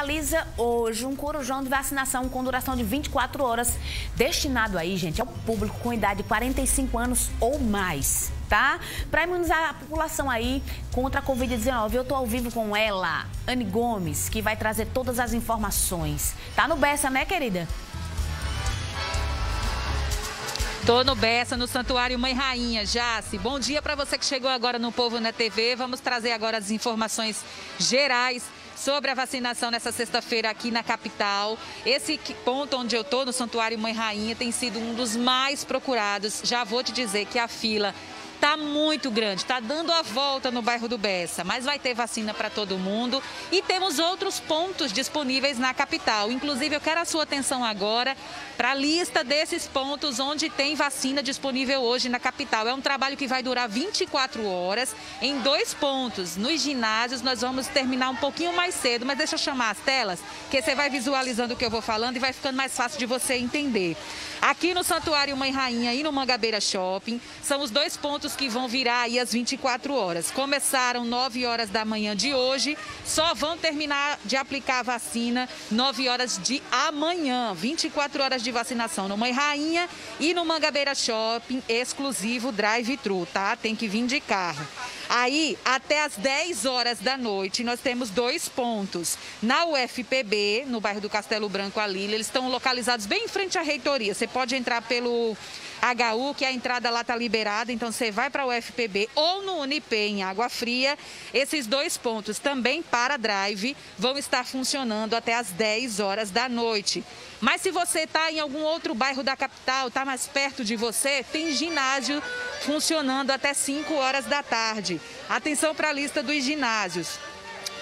realiza hoje um corujão de vacinação com duração de 24 horas, destinado aí, gente, ao público com idade de 45 anos ou mais, tá? Para imunizar a população aí contra a Covid-19. Eu tô ao vivo com ela, Anne Gomes, que vai trazer todas as informações. Tá no Bessa, né, querida? Tô no Bessa, no Santuário Mãe Rainha, Jace. Bom dia para você que chegou agora no Povo na TV. Vamos trazer agora as informações gerais sobre a vacinação nessa sexta-feira aqui na capital. Esse ponto onde eu tô, no Santuário Mãe Rainha, tem sido um dos mais procurados. Já vou te dizer que a fila Está muito grande, está dando a volta no bairro do Bessa, mas vai ter vacina para todo mundo e temos outros pontos disponíveis na capital. Inclusive, eu quero a sua atenção agora para a lista desses pontos onde tem vacina disponível hoje na capital. É um trabalho que vai durar 24 horas em dois pontos. Nos ginásios, nós vamos terminar um pouquinho mais cedo, mas deixa eu chamar as telas, que você vai visualizando o que eu vou falando e vai ficando mais fácil de você entender. Aqui no Santuário Mãe Rainha e no Mangabeira Shopping, são os dois pontos que vão virar aí às 24 horas. Começaram 9 horas da manhã de hoje, só vão terminar de aplicar a vacina 9 horas de amanhã. 24 horas de vacinação no Mãe Rainha e no Mangabeira Shopping, exclusivo drive-thru, tá? Tem que vir de carro. Aí, até às 10 horas da noite, nós temos dois pontos. Na UFPB, no bairro do Castelo Branco, ali, eles estão localizados bem em frente à reitoria. Você pode entrar pelo HU, que a entrada lá está liberada, então você vai para o UFPB ou no Unip em Água Fria. Esses dois pontos também para drive vão estar funcionando até às 10 horas da noite. Mas se você está em algum outro bairro da capital, está mais perto de você, tem ginásio funcionando até 5 horas da tarde. Atenção para a lista dos ginásios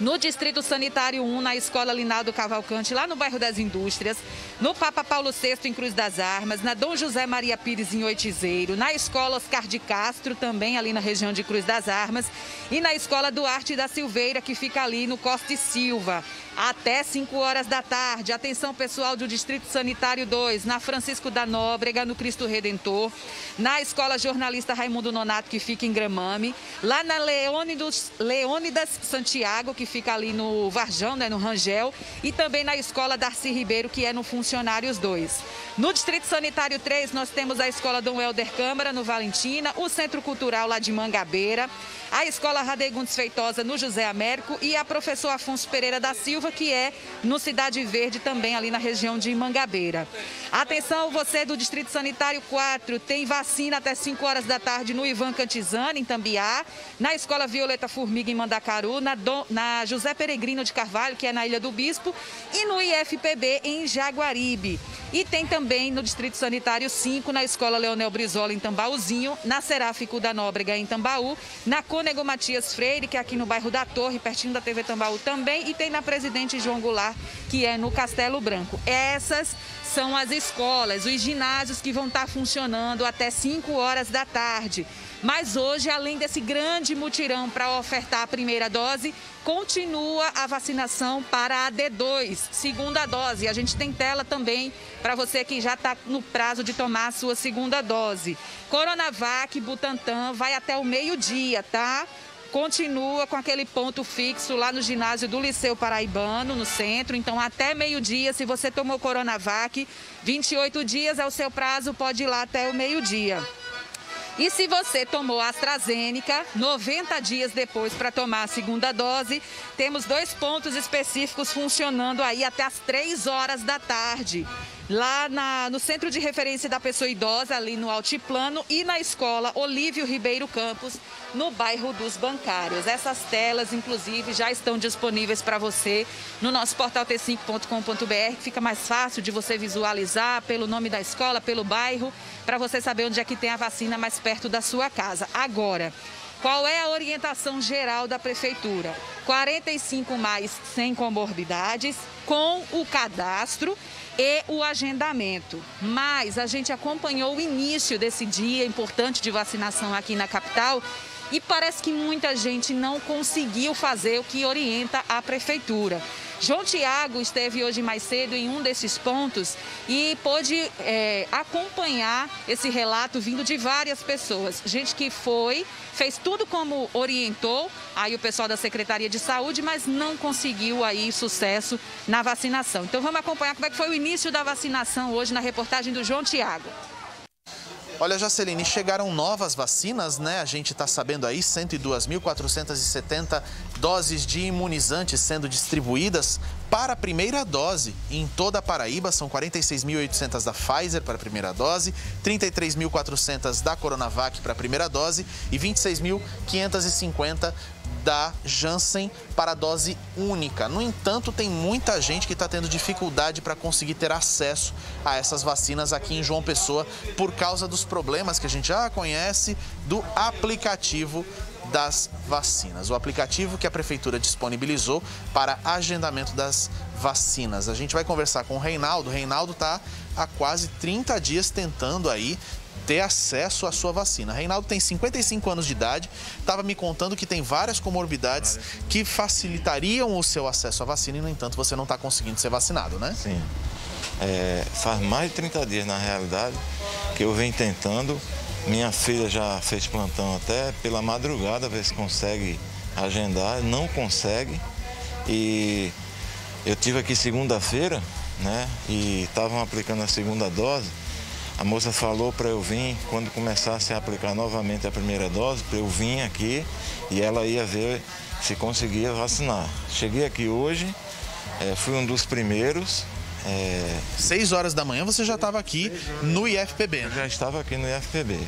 no Distrito Sanitário 1, na Escola Linaldo Cavalcante, lá no bairro das Indústrias, no Papa Paulo VI, em Cruz das Armas, na Dom José Maria Pires, em Oitizeiro, na Escola Oscar de Castro, também ali na região de Cruz das Armas, e na Escola Duarte da Silveira, que fica ali no Costa e Silva até 5 horas da tarde. Atenção pessoal do Distrito Sanitário 2, na Francisco da Nóbrega, no Cristo Redentor, na Escola Jornalista Raimundo Nonato, que fica em Gramame, lá na Leônidas, Leônidas Santiago, que fica ali no Varjão, né, no Rangel, e também na Escola Darcy Ribeiro, que é no Funcionários 2. No Distrito Sanitário 3, nós temos a Escola Dom Helder Câmara, no Valentina, o Centro Cultural lá de Mangabeira, a Escola Radegundes Feitosa, no José Américo, e a Professor Afonso Pereira da Silva, que é no Cidade Verde, também ali na região de Mangabeira. Atenção, você do Distrito Sanitário 4, tem vacina até 5 horas da tarde no Ivan Cantizani, em Tambiá, na Escola Violeta Formiga, em Mandacaru, na, na José Peregrino de Carvalho, que é na Ilha do Bispo, e no IFPB, em Jaguaribe. E tem também no Distrito Sanitário 5, na Escola Leonel Brizola, em Tambaúzinho, na Seráfico da Nóbrega, em Tambaú, na Cônego Matias Freire, que é aqui no bairro da Torre, pertinho da TV Tambaú também, e tem na Presidente João Goulart, que é no Castelo Branco. Essas são as escolas, os ginásios que vão estar funcionando até 5 horas da tarde. Mas hoje, além desse grande mutirão para ofertar a primeira dose, continua a vacinação para a D2, segunda dose. A gente tem tela também para você que já está no prazo de tomar a sua segunda dose. Coronavac, Butantan, vai até o meio-dia, tá? continua com aquele ponto fixo lá no ginásio do Liceu Paraibano, no centro. Então, até meio-dia, se você tomou Coronavac, 28 dias é o seu prazo, pode ir lá até o meio-dia. E se você tomou AstraZeneca, 90 dias depois para tomar a segunda dose, temos dois pontos específicos funcionando aí até as 3 horas da tarde lá na, no Centro de Referência da Pessoa Idosa, ali no Altiplano, e na Escola Olívio Ribeiro Campos, no bairro dos Bancários. Essas telas, inclusive, já estão disponíveis para você no nosso portal t5.com.br, fica mais fácil de você visualizar pelo nome da escola, pelo bairro, para você saber onde é que tem a vacina mais perto da sua casa. Agora, qual é a orientação geral da prefeitura? 45 mais sem comorbidades, com o cadastro e o agendamento. Mas a gente acompanhou o início desse dia importante de vacinação aqui na capital e parece que muita gente não conseguiu fazer o que orienta a prefeitura. João Tiago esteve hoje mais cedo em um desses pontos e pôde é, acompanhar esse relato vindo de várias pessoas. Gente que foi, fez tudo como orientou aí o pessoal da Secretaria de Saúde, mas não conseguiu aí sucesso na vacinação. Então vamos acompanhar como é que foi o início da vacinação hoje na reportagem do João Tiago. Olha, Jaceline, chegaram novas vacinas, né? A gente está sabendo aí 102.470 doses de imunizantes sendo distribuídas para a primeira dose. Em toda a Paraíba, são 46.800 da Pfizer para a primeira dose, 33.400 da Coronavac para a primeira dose e 26.550 da Janssen para dose única. No entanto, tem muita gente que está tendo dificuldade para conseguir ter acesso a essas vacinas aqui em João Pessoa por causa dos problemas que a gente já conhece do aplicativo das vacinas. O aplicativo que a prefeitura disponibilizou para agendamento das vacinas. A gente vai conversar com o Reinaldo. O Reinaldo está há quase 30 dias tentando aí ter acesso à sua vacina. Reinaldo tem 55 anos de idade, estava me contando que tem várias comorbidades que facilitariam o seu acesso à vacina e, no entanto, você não está conseguindo ser vacinado, né? Sim. É, faz mais de 30 dias, na realidade, que eu venho tentando. Minha filha já fez plantão até pela madrugada, ver se consegue agendar, não consegue. E eu tive aqui segunda-feira, né? E estavam aplicando a segunda dose. A moça falou para eu vir, quando começasse a aplicar novamente a primeira dose, para eu vir aqui e ela ia ver se conseguia vacinar. Cheguei aqui hoje, é, fui um dos primeiros. É... Seis horas da manhã você já estava aqui no IFPB, né? Já estava aqui no IFPB.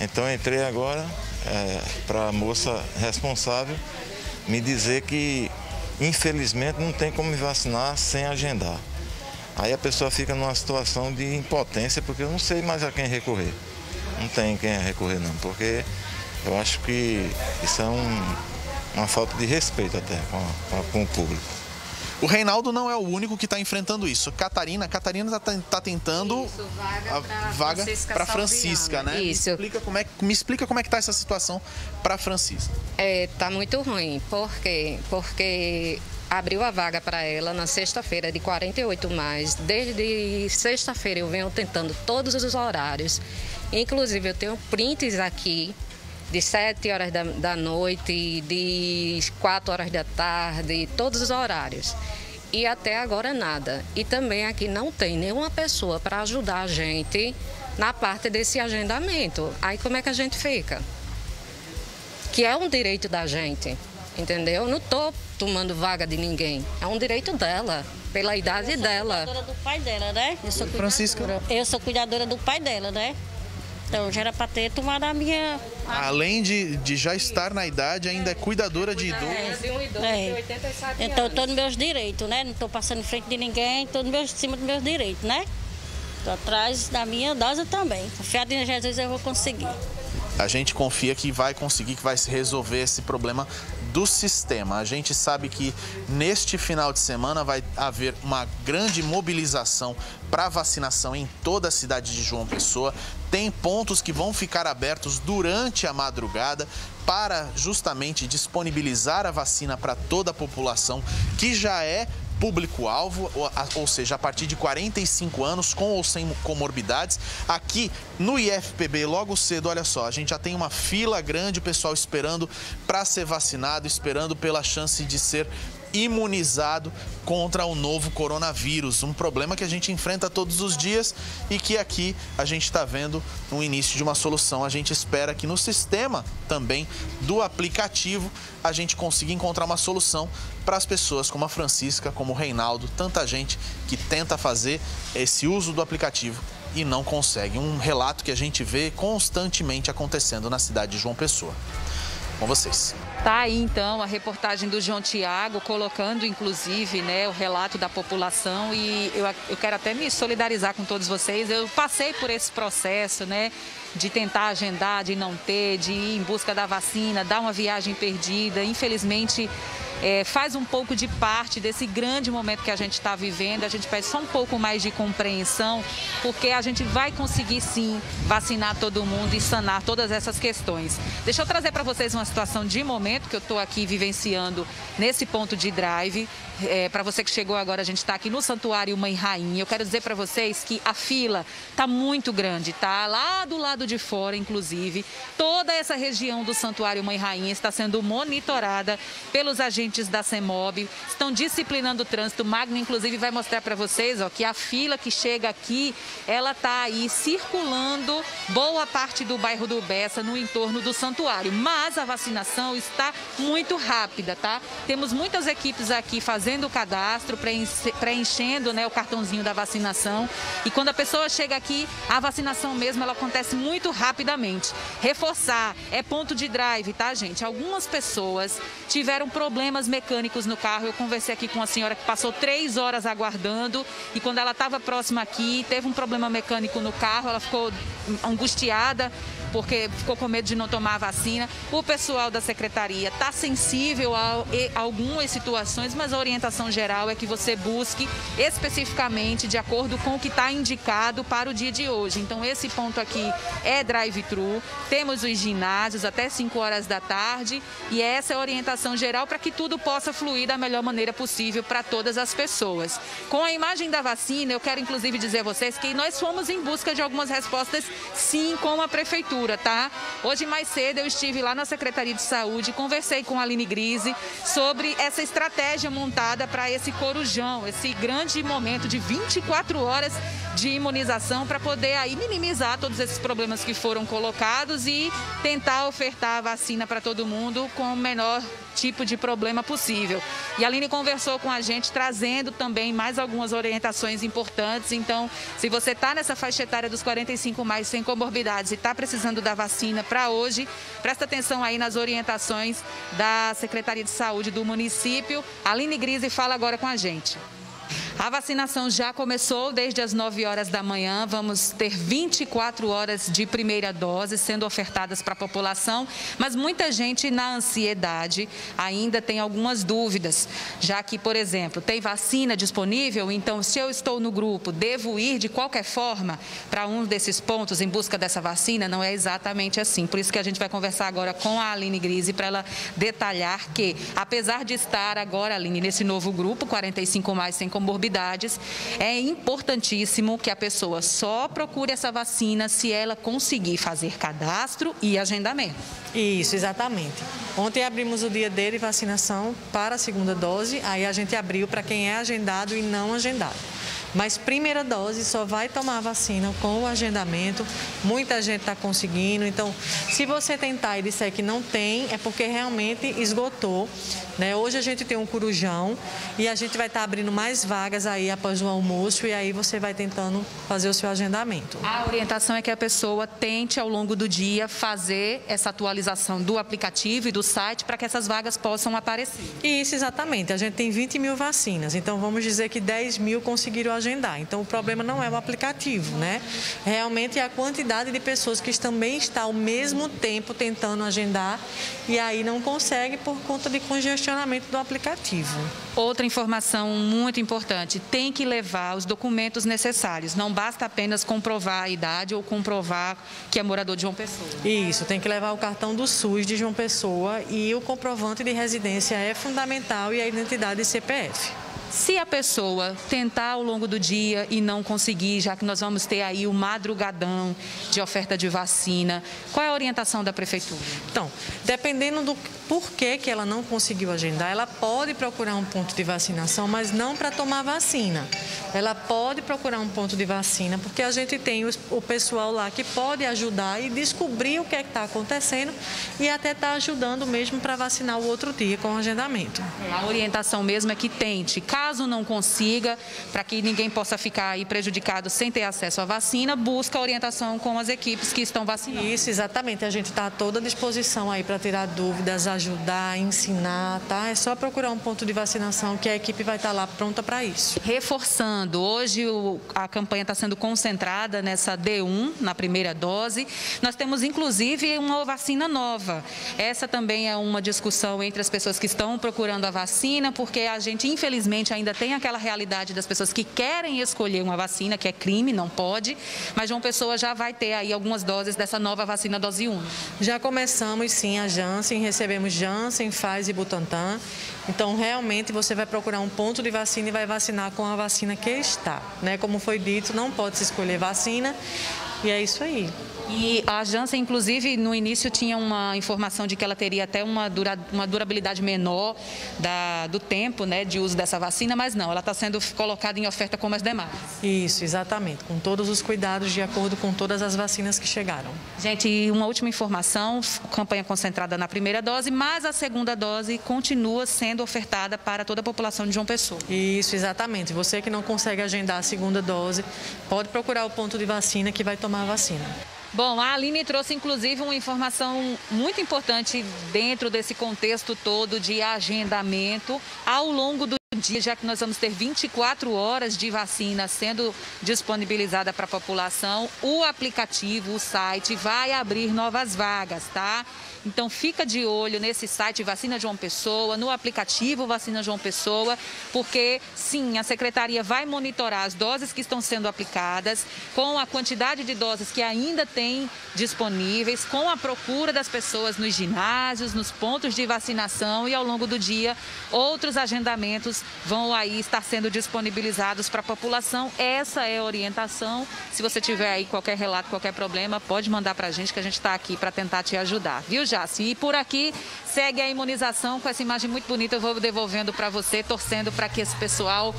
Então entrei agora é, para a moça responsável me dizer que infelizmente não tem como me vacinar sem agendar. Aí a pessoa fica numa situação de impotência, porque eu não sei mais a quem recorrer. Não tem quem recorrer não, porque eu acho que isso é um, uma falta de respeito até com, a, com o público. O Reinaldo não é o único que está enfrentando isso. Catarina, Catarina está tá tentando isso, vaga para Francisca, né? Isso. Me explica como é, me explica como é que está essa situação para Francisca. É, tá muito ruim. Por quê? Porque abriu a vaga para ela na sexta-feira de 48 mais. Desde sexta-feira eu venho tentando todos os horários. Inclusive eu tenho prints aqui de 7 horas da, da noite, de 4 horas da tarde, todos os horários. E até agora nada. E também aqui não tem nenhuma pessoa para ajudar a gente na parte desse agendamento. Aí como é que a gente fica? Que é um direito da gente entendeu? Eu não estou tomando vaga de ninguém. É um direito dela, pela idade eu sou dela. cuidadora do pai dela, né? Eu sou Francisca. Eu sou cuidadora do pai dela, né? Então já era para ter tomado a minha. Além de, de já estar na idade, ainda é cuidadora de idoso. É, de um idoso É. de 87 Então anos. estou nos meus direitos, né? Não estou passando em frente de ninguém, estou em cima dos meus direitos, né? Estou atrás da minha dose também. Confiado em Jesus eu vou conseguir. A gente confia que vai conseguir, que vai se resolver esse problema do sistema. A gente sabe que neste final de semana vai haver uma grande mobilização para vacinação em toda a cidade de João Pessoa. Tem pontos que vão ficar abertos durante a madrugada para justamente disponibilizar a vacina para toda a população que já é público-alvo, ou, ou seja, a partir de 45 anos, com ou sem comorbidades. Aqui no IFPB, logo cedo, olha só, a gente já tem uma fila grande, o pessoal esperando para ser vacinado, esperando pela chance de ser imunizado contra o novo coronavírus, um problema que a gente enfrenta todos os dias e que aqui a gente está vendo no início de uma solução. A gente espera que no sistema também do aplicativo a gente consiga encontrar uma solução para as pessoas como a Francisca, como o Reinaldo, tanta gente que tenta fazer esse uso do aplicativo e não consegue. Um relato que a gente vê constantemente acontecendo na cidade de João Pessoa. Com vocês. Tá aí então a reportagem do João Tiago, colocando inclusive né, o relato da população e eu, eu quero até me solidarizar com todos vocês. Eu passei por esse processo, né? De tentar agendar, de não ter, de ir em busca da vacina, dar uma viagem perdida. Infelizmente, é, faz um pouco de parte desse grande momento que a gente está vivendo. A gente pede só um pouco mais de compreensão, porque a gente vai conseguir sim vacinar todo mundo e sanar todas essas questões. Deixa eu trazer para vocês uma situação de momento que eu estou aqui vivenciando nesse ponto de drive. É, para você que chegou agora, a gente está aqui no Santuário Mãe Rainha. Eu quero dizer para vocês que a fila está muito grande, tá? Lá do lado de fora, inclusive, toda essa região do Santuário Mãe Rainha está sendo monitorada pelos agentes da CEMOB, estão disciplinando o trânsito. O Magno, inclusive, vai mostrar para vocês ó, que a fila que chega aqui, ela está aí circulando boa parte do bairro do Bessa, no entorno do santuário. Mas a vacinação está muito rápida, tá? Temos muitas equipes aqui fazendo o cadastro, preenchendo né, o cartãozinho da vacinação. E quando a pessoa chega aqui, a vacinação mesmo ela acontece muito rapidamente. Reforçar, é ponto de drive, tá, gente? Algumas pessoas tiveram problemas mecânicos no carro. Eu conversei aqui com uma senhora que passou três horas aguardando e quando ela estava próxima aqui, teve um problema mecânico no carro, ela ficou angustiada porque ficou com medo de não tomar a vacina. O pessoal da secretaria está sensível a, algumas situações, mas a orientação geral é que você busque especificamente de acordo com o que está indicado para o dia de hoje. Então, esse ponto aqui é drive-thru, temos os ginásios até 5 horas da tarde e essa é a orientação geral para que tudo possa fluir da melhor maneira possível para todas as pessoas. Com a imagem da vacina, eu quero inclusive dizer a vocês que nós fomos em busca de algumas respostas, sim, com a prefeitura tá? Hoje mais cedo eu estive lá na Secretaria de Saúde, conversei com a Aline Grise sobre essa estratégia montada para esse corujão, esse grande momento de 24 horas de imunização para poder aí minimizar todos esses problemas que foram colocados e tentar ofertar a vacina para todo mundo com o menor tipo de problema possível. E a Aline conversou com a gente, trazendo também mais algumas orientações importantes. Então, se você está nessa faixa etária dos 45 mais sem comorbidades e está precisando da vacina para hoje, presta atenção aí nas orientações da Secretaria de Saúde do município. A Aline Grise fala agora com a gente. A vacinação já começou desde as 9 horas da manhã. Vamos ter 24 horas de primeira dose sendo ofertadas para a população, mas muita gente na ansiedade ainda tem algumas dúvidas, já que, por exemplo, tem vacina disponível, então se eu estou no grupo, devo ir de qualquer forma para um desses pontos em busca dessa vacina? Não é exatamente assim. Por isso que a gente vai conversar agora com a Aline Grise para ela detalhar que, apesar de estar agora, Aline, nesse novo grupo, 45 mais sem comorbidades, é importantíssimo que a pessoa só procure essa vacina se ela conseguir fazer cadastro e agendamento. Isso, exatamente. Ontem abrimos o dia de vacinação para a segunda dose, aí a gente abriu para quem é agendado e não agendado. Mas primeira dose só vai tomar a vacina com o agendamento. Muita gente está conseguindo. Então, se você tentar e disser que não tem, é porque realmente esgotou. Né? Hoje a gente tem um corujão e a gente vai estar tá abrindo mais vagas aí após o almoço e aí você vai tentando fazer o seu agendamento. A orientação é que a pessoa tente ao longo do dia fazer essa atualização do aplicativo e do site para que essas vagas possam aparecer. Isso, exatamente. A gente tem 20 mil vacinas, então vamos dizer que 10 mil conseguiram agendar. Então o problema não é o aplicativo, né? Realmente é a quantidade de pessoas que também está ao mesmo tempo tentando agendar e aí não consegue por conta de congestionamento do aplicativo. Outra informação muito importante, tem que levar os documentos necessários. Não basta apenas comprovar a idade ou comprovar que é morador de João Pessoa. Isso, tem que levar o cartão do SUS de João Pessoa e o comprovante de residência é fundamental e a identidade CPF. Se a pessoa tentar ao longo do dia e não conseguir, já que nós vamos ter aí o madrugadão de oferta de vacina, qual é a orientação da prefeitura? Então, dependendo do porquê que ela não conseguiu agendar, ela pode procurar um ponto de vacinação, mas não para tomar vacina. ela pode procurar um ponto de vacina, porque a gente tem o pessoal lá que pode ajudar e descobrir o que é está acontecendo e até está ajudando mesmo para vacinar o outro dia com o agendamento. A orientação mesmo é que tente, caso não consiga, para que ninguém possa ficar aí prejudicado sem ter acesso à vacina, busca orientação com as equipes que estão vacinando. Isso, exatamente. A gente está à toda disposição aí para tirar dúvidas, ajudar, ensinar, tá? É só procurar um ponto de vacinação que a equipe vai estar tá lá pronta para isso. Reforçando, hoje o, a campanha está sendo concentrada nessa D1, na primeira dose. Nós temos inclusive uma vacina nova. Essa também é uma discussão entre as pessoas que estão procurando a vacina, porque a gente infelizmente ainda tem aquela realidade das pessoas que querem escolher uma vacina, que é crime, não pode, mas João Pessoa já vai ter aí algumas doses dessa nova vacina dose 1. Já começamos sim a Janssen, recebemos Janssen, Pfizer e Butantan. Então, realmente, você vai procurar um ponto de vacina e vai vacinar com a vacina que está. Né? Como foi dito, não pode se escolher vacina. E é isso aí. E a Janssen, inclusive, no início tinha uma informação de que ela teria até uma, dura, uma durabilidade menor da, do tempo né, de uso dessa vacina, mas não, ela está sendo colocada em oferta como as demais. Isso, exatamente, com todos os cuidados de acordo com todas as vacinas que chegaram. Gente, e uma última informação, campanha concentrada na primeira dose, mas a segunda dose continua sendo ofertada para toda a população de João Pessoa. Isso, exatamente. Você que não consegue agendar a segunda dose, pode procurar o ponto de vacina que vai tomar a vacina. Bom, a Aline trouxe inclusive uma informação muito importante dentro desse contexto todo de agendamento ao longo do dia, já que nós vamos ter 24 horas de vacina sendo disponibilizada para a população, o aplicativo, o site vai abrir novas vagas, tá? Então fica de olho nesse site Vacina João Pessoa, no aplicativo Vacina João Pessoa, porque sim, a secretaria vai monitorar as doses que estão sendo aplicadas, com a quantidade de doses que ainda tem disponíveis, com a procura das pessoas nos ginásios, nos pontos de vacinação e ao longo do dia outros agendamentos vão aí estar sendo disponibilizados para a população. Essa é a orientação. Se você tiver aí qualquer relato, qualquer problema, pode mandar para a gente que a gente está aqui para tentar te ajudar, viu, Jaci? E por aqui segue a imunização com essa imagem muito bonita. Eu vou devolvendo para você, torcendo para que esse pessoal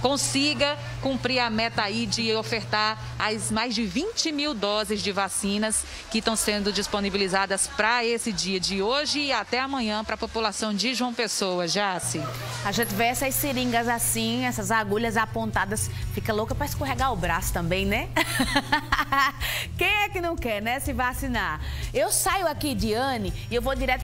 consiga cumprir a meta aí de ofertar as mais de 20 mil doses de vacinas que estão sendo disponibilizadas para esse dia de hoje e até amanhã para a população de João Pessoa. Jace. A gente vê essas seringas assim, essas agulhas apontadas, fica louca para escorregar o braço também, né? Quem é que não quer, né, se vacinar? Eu saio aqui, Diane, e eu vou direto